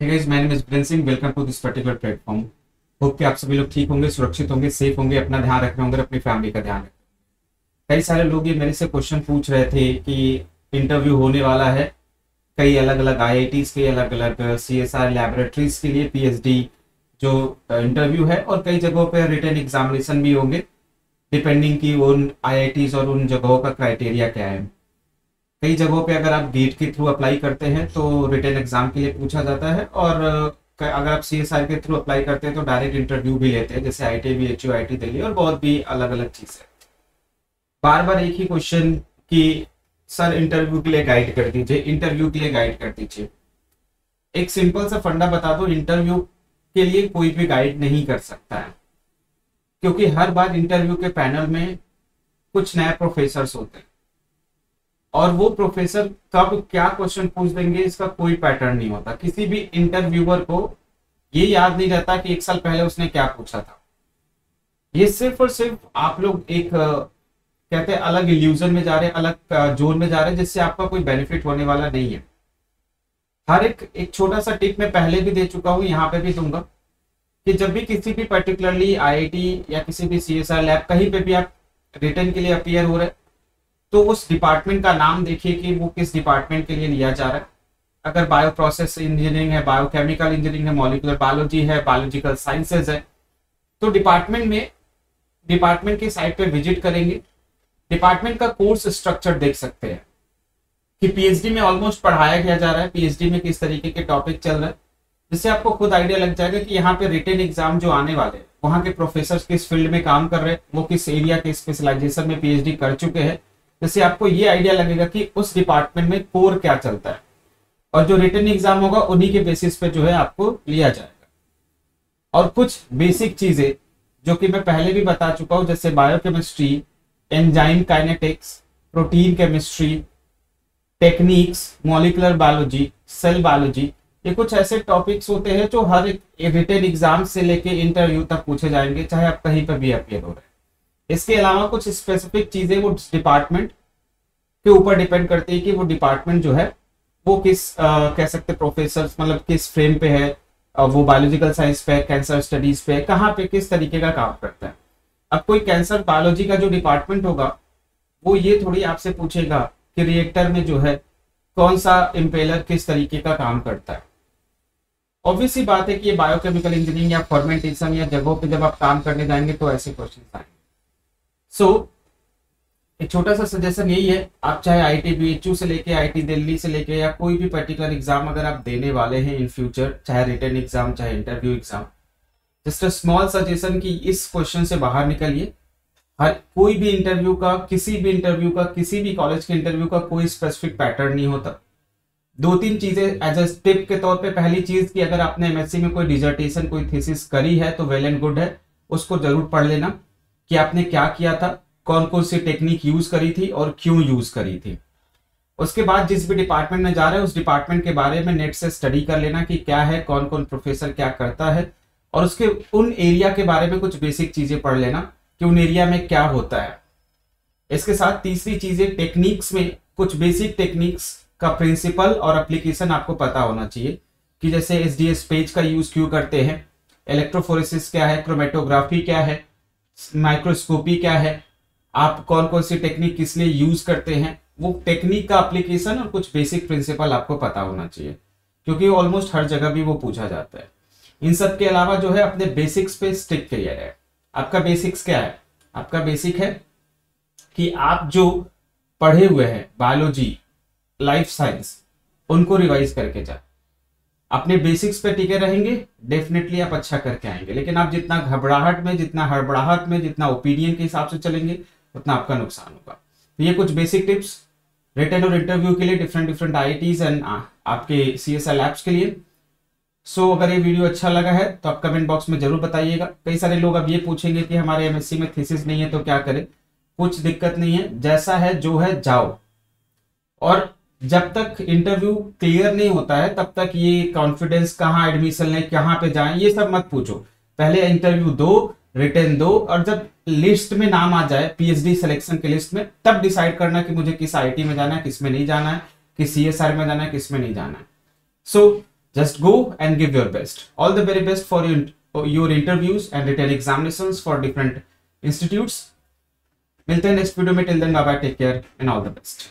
Platform. Hope कि आप सभी लोग ठीक होंगे, सुरक्षित होंगे सेफ़ होंगे, अपना ध्यान रख रहे होंगे अपनी फैमिली का ध्यान रख कई सारे लोग ये मेरे से क्वेश्चन पूछ रहे थे कि इंटरव्यू होने वाला है। कई अलग अलग आई के अलग अलग सी एस आर लेबोरेटरीज के लिए पीएचडी जो इंटरव्यू है और कई जगहों पर रिटर्न एग्जामिनेशन भी होंगे डिपेंडिंग की उन आई और उन जगहों का क्राइटेरिया क्या है। कई जगहों पे अगर आप गेट के थ्रू अप्लाई करते हैं तो रिटर्न एग्ज़ाम के लिए पूछा जाता है और अगर आप सी के थ्रू अप्लाई करते हैं तो डायरेक्ट इंटरव्यू भी लेते हैं, जैसे I T B H U I T Delhi और बहुत भी अलग अलग चीज़। है बार बार एक ही क्वेश्चन कि सर इंटरव्यू के लिए गाइड कर दीजिए इंटरव्यू के लिए गाइड कर दीजिए। एक सिंपल सा फंडा बता दो इंटरव्यू के लिए कोई भी गाइड नहीं कर सकता है। क्योंकि हर बार इंटरव्यू के पैनल में कुछ नए प्रोफेसर होते हैं। और वो प्रोफेसर कब क्या क्वेश्चन पूछ देंगे, इसका कोई पैटर्न नहीं होता। किसी भी इंटरव्यूअर को ये याद नहीं रहता कि एक साल पहले उसने क्या पूछा था। ये सिर्फ़ और सिर्फ़ आप लोग एक कहते हैं, अलग इल्यूजन में जा रहे हैं, अलग जोन में जा रहे हैं, जिससे आपका कोई बेनिफिट होने वाला नहीं है। हर एक एक छोटा सा टिप मैं पहले भी दे चुका हूँ, यहाँ पे भी दूँगा कि जब भी किसी भी पर्टिकुलरली आईआईटी या किसी भी सीएसआर लैब कहीं पे भी आप रिटर्न के लिए अपियर हो रहे तो उस डिपार्टमेंट का नाम देखिए कि वो किस डिपार्टमेंट के लिए लिया जा रहा है। अगर बायो प्रोसेस इंजीनियरिंग है बायोकेमिकल इंजीनियरिंग है मॉलिकुलर बायोलॉजी है बायोलॉजिकल साइंसेज है तो डिपार्टमेंट में डिपार्टमेंट की साइट पे विज़िट करेंगे। डिपार्टमेंट का कोर्स स्ट्रक्चर देख सकते हैं कि पीएचडी में ऑलमोस्ट पढ़ाया गया जा रहा है। पीएचडी में किस तरीके के टॉपिक चल रहे हैं। जिससे आपको खुद आइडिया लग जाएगा कि यहाँ पे रिटर्न एग्ज़ाम जो आने वाले हैं, वहाँ के प्रोफेसर किस फ़ील्ड में काम कर रहे हैं, वो किस एरिया के स्पेशलाइजेशन में पीएचडी कर चुके हैं। जिससे आपको ये आइडिया लगेगा कि उस डिपार्टमेंट में कोर क्या चलता है। और जो रिटर्न एग्ज़ाम होगा, उन्हीं के बेसिस पे जो है आपको लिया जाएगा। और कुछ बेसिक चीज़ें, जो कि मैं पहले भी बता चुका हूँ, जैसे biochemistry enzyme kinetics protein chemistry techniques molecular biology cell biology ये कुछ ऐसे टॉपिक्स होते हैं जो हर एक रिटर्न एग्ज़ाम से लेके इंटरव्यू तक पूछे जाएँगे, चाहे आप कहीं पर भी अपियर हो रहे हैं। इसके अलावा कुछ स्पेसिफिक चीज़ें वो डिपार्टमेंट के ऊपर डिपेंड करती है कि वो डिपार्टमेंट जो है वो किस आ, कह सकते प्रोफेसर मतलब किस फ्रेम पे है वो बायोलॉजिकल साइंस पे कैंसर स्टडीज़ पे कहाँ पे किस तरीके का काम करता है। अब कोई कैंसर बायोलॉजी का जो डिपार्टमेंट होगा वो ये थोड़ी आपसे पूछेगा कि रिएक्टर में जो है कौन सा इम्पेलर किस तरीके का काम करता है। ऑब्वियसली बात है कि ये बायोकेमिकल इंजीनियरिंग या फॉर्मेंटेशन या जगहों पे जब आप काम करने जाएँगे तो ऐसे क्वेश्चन आएँगे। सो so, एक छोटा सा सजेशन यही है आप चाहे I T B H U से लेके आई टी दिल्ली से लेके या कोई भी पर्टिकुलर एग्ज़ाम अगर आप देने वाले हैं इन फ्यूचर चाहे रिटर्न एग्ज़ाम चाहे interview exam just a small suggestion कि इस क्वेश्चन से बाहर निकलिए। हर कोई भी इंटरव्यू का किसी भी इंटरव्यू का किसी भी कॉलेज के इंटरव्यू का कोई स्पेसिफिक पैटर्न नहीं होता। दो तीन चीज़ें एज अ टिप के तौर पे पहली चीज़ कि अगर आपने एमएससी में कोई डिजर्टेशन कोई थीसिस करी है तो वेल एंड गुड है उसको ज़रूर पढ़ लेना। कि आपने क्या किया था, कौन कौन सी टेक्निक यूज़ करी थी और क्यों यूज़ करी थी। उसके बाद जिस भी डिपार्टमेंट में जा रहे हैं, उस डिपार्टमेंट के बारे में नेट से स्टडी कर लेना कि क्या है, कौन कौन प्रोफेसर क्या करता है और उसके उन एरिया के बारे में कुछ बेसिक चीज़ें पढ़ लेना कि उन एरिया में क्या होता है। इसके साथ तीसरी चीज़ें टेक्निक्स में कुछ बेसिक टेक्निक्स का प्रिंसिपल और एप्लीकेशन आपको पता होना चाहिए कि जैसे एस डी एस पेज का यूज़ क्यों करते हैं इलेक्ट्रोफोरेसिस क्या है क्रोमेटोग्राफी क्या है माइक्रोस्कोपी क्या है? आप कौन कौन सी टेक्निक किस लिए यूज़ करते हैं? वो टेक्निक का एप्लीकेशन और कुछ बेसिक प्रिंसिपल आपको पता होना चाहिए। क्योंकि ऑलमोस्ट हर जगह भी वो पूछा जाता है। इन सब के अलावा जो है, अपने बेसिक्स पे स्टिक क्लियर है आपका बेसिक्स क्या है? आपका बेसिक है कि आप जो पढ़े हुए हैं बायोलॉजी लाइफ साइंस उनको रिवाइज करके जाए अपने बेसिक्स पे टिके रहेंगे डेफिनेटली आप अच्छा करके आएँगे। लेकिन आप जितना घबराहट में जितना हड़बड़ाहट में जितना ओपिनियन के हिसाब से चलेंगे उतना आपका नुकसान होगा। तो ये कुछ बेसिक टिप्स रिटर्न और इंटरव्यू के लिए डिफरेंट डिफरेंट आई एंड आपके सी एस के लिए। सो so, अगर ये वीडियो अच्छा लगा है तो आप कमेंट बॉक्स में ज़रूर बताइएगा। कई सारे लोग अब ये पूछेंगे कि हमारे एमएससी में थीसिस नहीं है तो क्या करें? कुछ दिक्कत नहीं है। जैसा है जो है जाओ। और जब तक इंटरव्यू क्लियर नहीं होता है, तब तक ये कॉन्फिडेंस कहाँ एडमिशन लें, कहाँ पे जाएँ, ये सब मत पूछो। पहले इंटरव्यू दो रिटर्न दो, और जब लिस्ट में नाम आ जाए पीएचडी सिलेक्शन के लिस्ट में, तब डिसाइड करना कि मुझे किस आईटी में जाना है, किसमें नहीं जाना है, किस सीएसआर में जाना है, किसमें नहीं जाना है। So just go and give your best all the very best for your your interviews and written examinations for different मिलते हैं नेक्स्ट वीडियो में. Till then bye take care and all the best